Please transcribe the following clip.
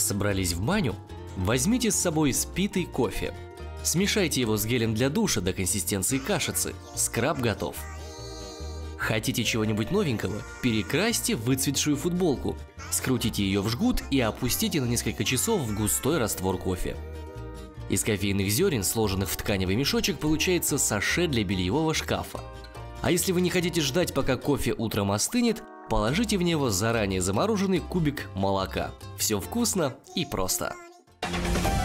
Собрались в баню? Возьмите с собой спитый кофе. Смешайте его с гелем для душа до консистенции кашицы. Скраб готов. Хотите чего-нибудь новенького? Перекрасьте выцветшую футболку, скрутите ее в жгут и опустите на несколько часов в густой раствор кофе. Из кофейных зерен, сложенных в тканевый мешочек, получается саше для бельевого шкафа. А если вы не хотите ждать, пока кофе утром остынет, Положите в него заранее замороженный кубик молока. Все вкусно и просто. Thank you